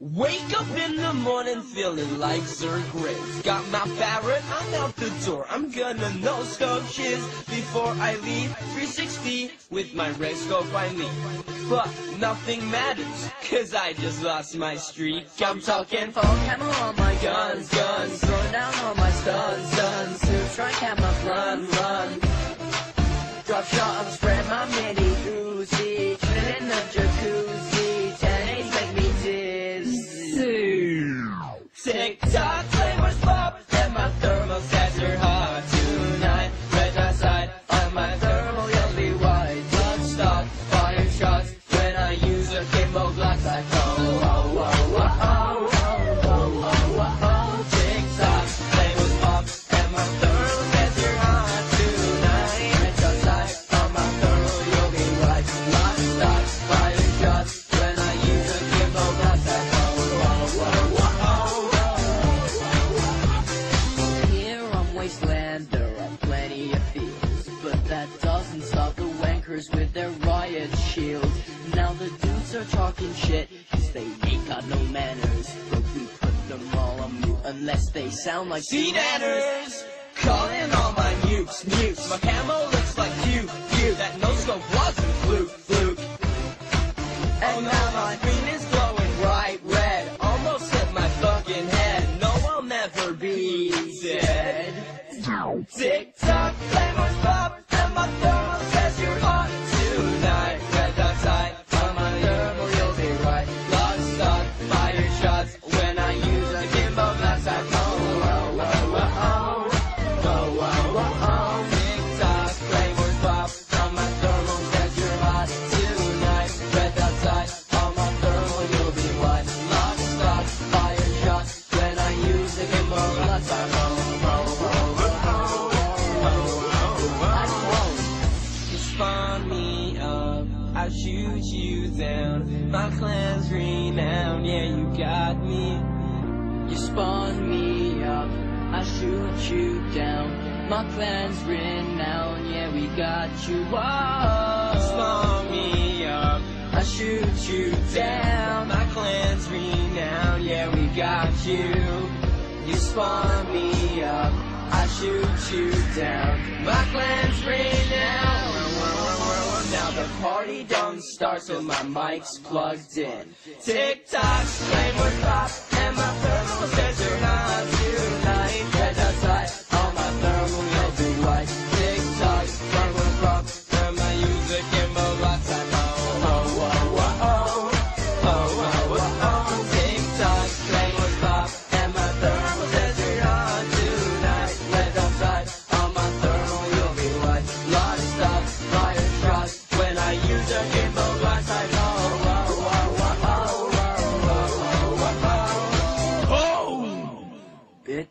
Wake up in the morning feeling like Sir. Got my Barrett, I'm out the door. I'm gonna no scope shiz before I leave. 360 with my ray scope I need. But nothing matters, cause I just lost my streak. I'm talking Full camo on my guns, guns. Tick tock, with their riot shield. Now the dudes are talking shit, cause they ain't got no manners. But we put them all on mute unless they sound like SeaNanners! Calling all my nukes, nukes. My camo looks like you, you. That no scope wasn't fluke, fluke. Oh, now my screen is glowing bright red. Almost hit my fucking head. No, I'll never be dead. Tick tock, claymores pop, and my spawn me up, I shoot you down. My clan's renowned, yeah, you got me. You spawn me up, I shoot you down. My clan's renowned, yeah, we got you. Spawn me up, I shoot you down. My clan's renowned, yeah, we got you. Me up, I shoot you down. My clan's renowned. Now the party don't start till my mic's plugged in. Tick tock, claymores pop,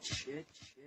茄茄